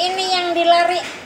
ini yang dilari.